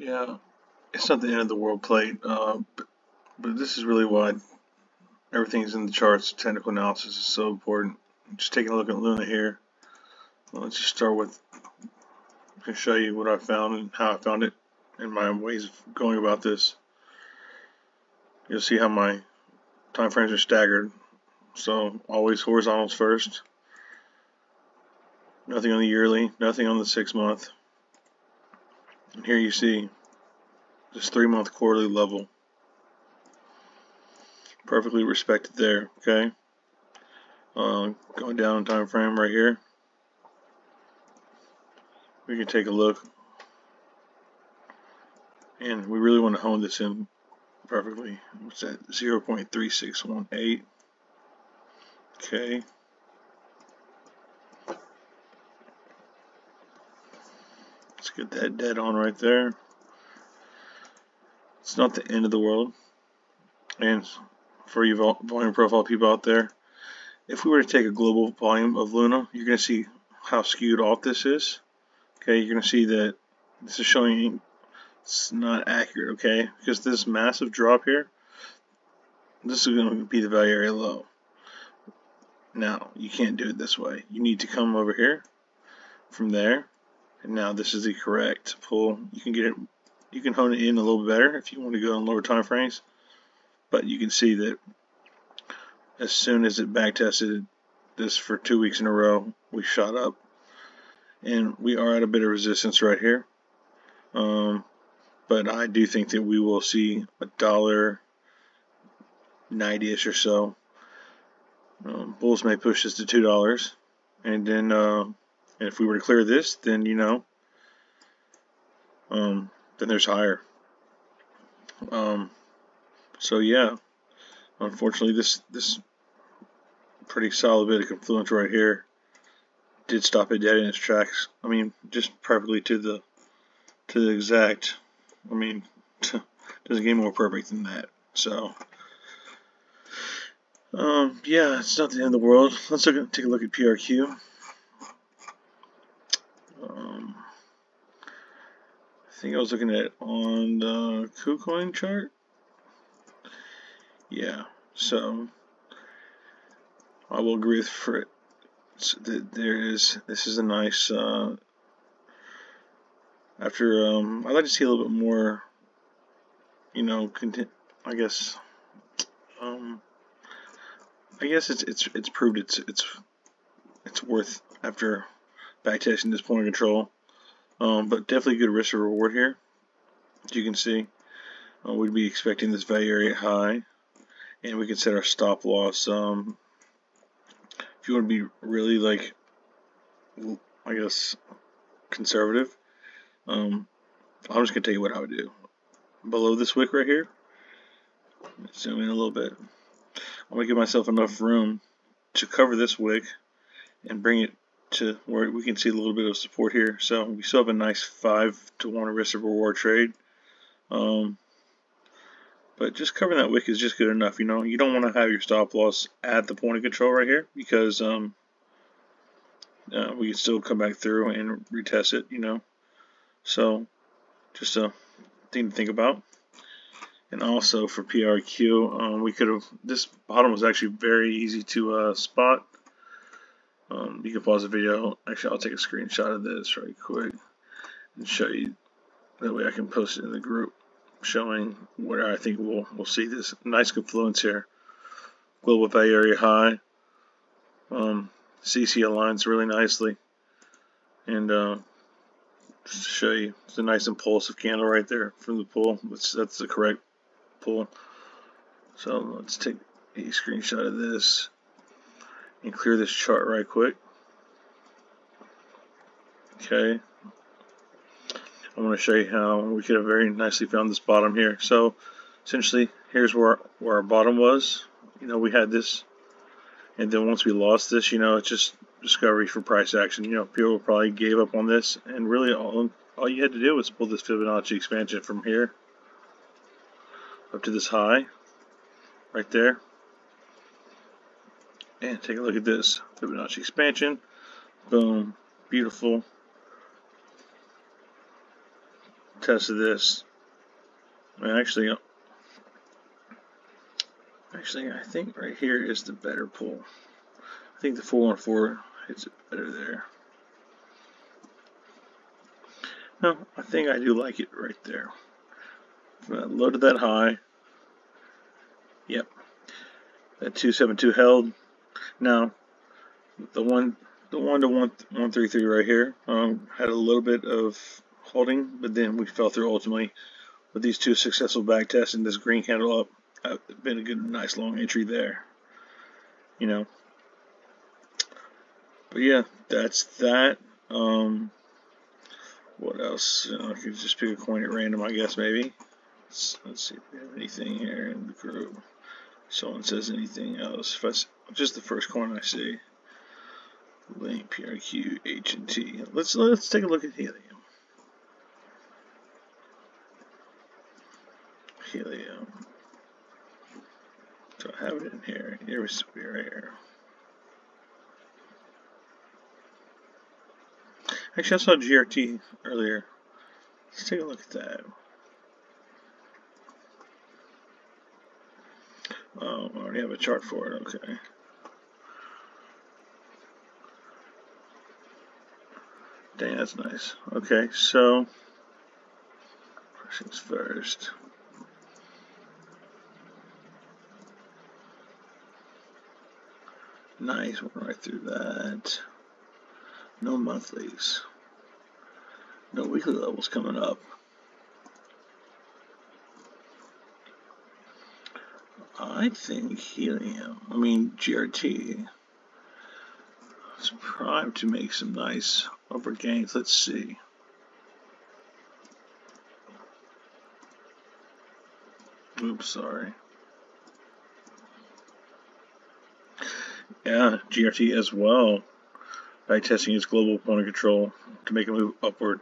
Yeah, it's not the end of the world plate, uh, but, but this is really why everything's in the charts. Technical analysis is so important. Just taking a look at Luna here. Well, let's just start with, I can show you what I found and how I found it and my ways of going about this. You'll see how my time frames are staggered. So always horizontals first. Nothing on the yearly, nothing on the six month. And here you see this three month quarterly level. Perfectly respected there, okay? Uh, going down time frame right here. We can take a look. And we really want to hone this in perfectly. What's that? 0.3618. Okay. Get that dead on right there. It's not the end of the world. And for you volume profile people out there, if we were to take a global volume of Luna, you're going to see how skewed off this is. Okay, you're going to see that this is showing it's not accurate, okay? Because this massive drop here, this is going to be the value area low. Now, you can't do it this way. You need to come over here from there. And now this is the correct pull. You can get it, you can hone it in a little better if you want to go on lower time frames. But you can see that as soon as it back tested this for two weeks in a row, we shot up. And we are at a bit of resistance right here. Um, but I do think that we will see a dollar 90ish or so um, bulls may push this to two dollars, and then uh, and if we were to clear this, then you know, um, then there's higher. Um, so yeah, unfortunately, this this pretty solid bit of confluence right here did stop it dead in its tracks. I mean, just perfectly to the to the exact. I mean, doesn't get more perfect than that. So. Um, yeah, it's not the end of the world. Let's look at, take a look at PRQ. Um, I think I was looking at on the KuCoin chart. Yeah, so I will agree with Frit. That there is this is a nice. Uh, after um, I'd like to see a little bit more. You know, content, I guess. Um, I guess it's it's it's proved it's it's it's worth after backtesting this point of control. Um, but definitely good risk or reward here. As you can see, uh, we'd be expecting this value area high, and we can set our stop loss. Um, if you want to be really like, I guess, conservative, um, I'm just gonna tell you what I would do. Below this wick right here, zoom in a little bit. I'm going to give myself enough room to cover this wick and bring it to where we can see a little bit of support here. So we still have a nice 5 to 1 risk of reward trade. Um, but just covering that wick is just good enough. You know, you don't want to have your stop loss at the point of control right here because um, uh, we can still come back through and retest it, you know. So just a thing to think about. And also for PRQ, um, we could have, this bottom was actually very easy to uh, spot. Um, you can pause the video. Actually, I'll take a screenshot of this right quick and show you. That way I can post it in the group showing where I think we'll, we'll see this nice confluence here. Global value area high. Um, CC aligns really nicely. And uh, just to show you, it's a nice impulsive candle right there from the pull. That's, that's the correct pull. So let's take a screenshot of this and clear this chart right quick. Okay. I want to show you how we could have very nicely found this bottom here. So essentially, here's where, where our bottom was. You know, we had this, and then once we lost this, you know, it's just discovery for price action. You know, people probably gave up on this, and really all, all you had to do was pull this Fibonacci expansion from here up to this high right there. And take a look at this Fibonacci expansion. Boom. Beautiful. tested this. I mean, actually, uh, actually, I think right here is the better pull. I think the 414 hits it better there. No, I think I do like it right there. Loaded that high. Yep. That 272 held. Now, the one the one to one one three three right here um, had a little bit of holding, but then we fell through ultimately with these two successful back tests and this green candle up. Uh, been a good, nice long entry there. You know. But yeah, that's that. Um, what else? Uh, I could just pick a coin at random, I guess, maybe. Let's, let's see if we have anything here in the group. Someone says anything else. If I, just the first coin I see. Link, PRQ, H, and T. Let's, let's take a look at helium. Helium. So I have it in here. Here see right here. Actually, I saw GRT earlier. Let's take a look at that. Oh, I already have a chart for it. Okay. Dang, that's nice. Okay, so first things first. Nice, went right through that. No monthlies. No weekly levels coming up. I think helium, I mean GRT, is primed to make some nice upper gains. Let's see. Oops, sorry. Yeah, GRT as well by testing its global point of control to make a move upward.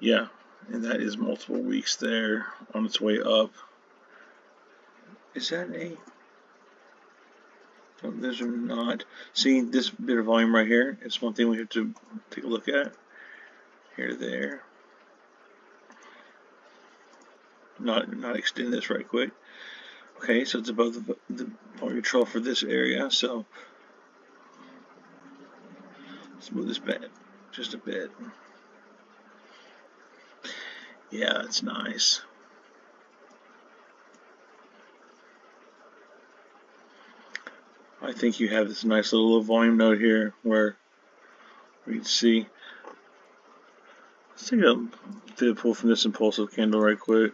Yeah, and that is multiple weeks there on its way up. Is that a... Those are not. See this bit of volume right here? It's one thing we have to take a look at. Here, there. Not, not extend this right quick. Okay, so it's above the, the point control for this area. So Let's move this back just a bit. Yeah, it's nice. I think you have this nice little volume note here where we can see. Let's take a fib pull from this impulsive candle right quick.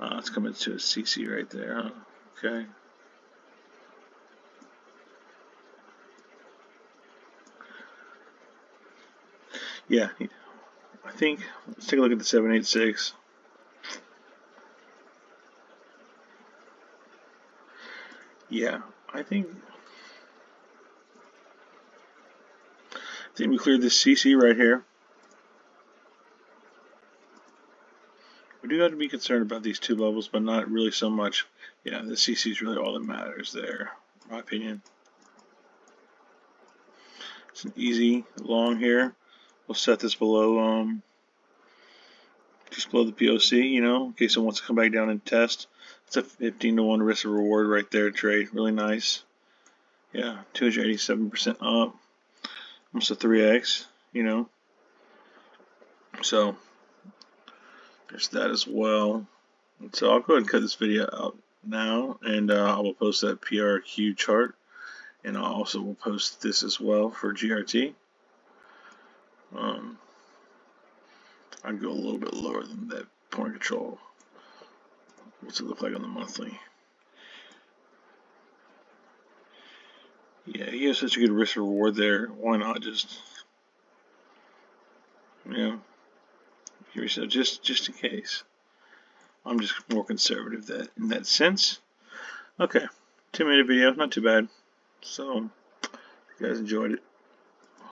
Uh, it's coming to a CC right there, huh? Okay. Yeah, I think, let's take a look at the 786. Yeah, I think, I think we cleared this CC right here. We do have to be concerned about these two levels, but not really so much. Yeah, the CC is really all that matters there, my opinion. It's an easy long here. We'll set this below, um, just blow the POC, you know, in case it wants to come back down and test. It's a 15 to 1 risk of reward right there trade. Really nice. Yeah, 287% up. Almost a 3x, you know. So, there's that as well. So I'll go ahead and cut this video out now, and uh, I will post that PRQ chart, and I also will post this as well for GRT. Um, I'd go a little bit lower than that point control. What's it look like on the monthly? Yeah, he has such a good risk reward there. Why not just, you know, yourself just just in case. I'm just more conservative that in that sense. Okay, two minute video, not too bad. So, you guys enjoyed it.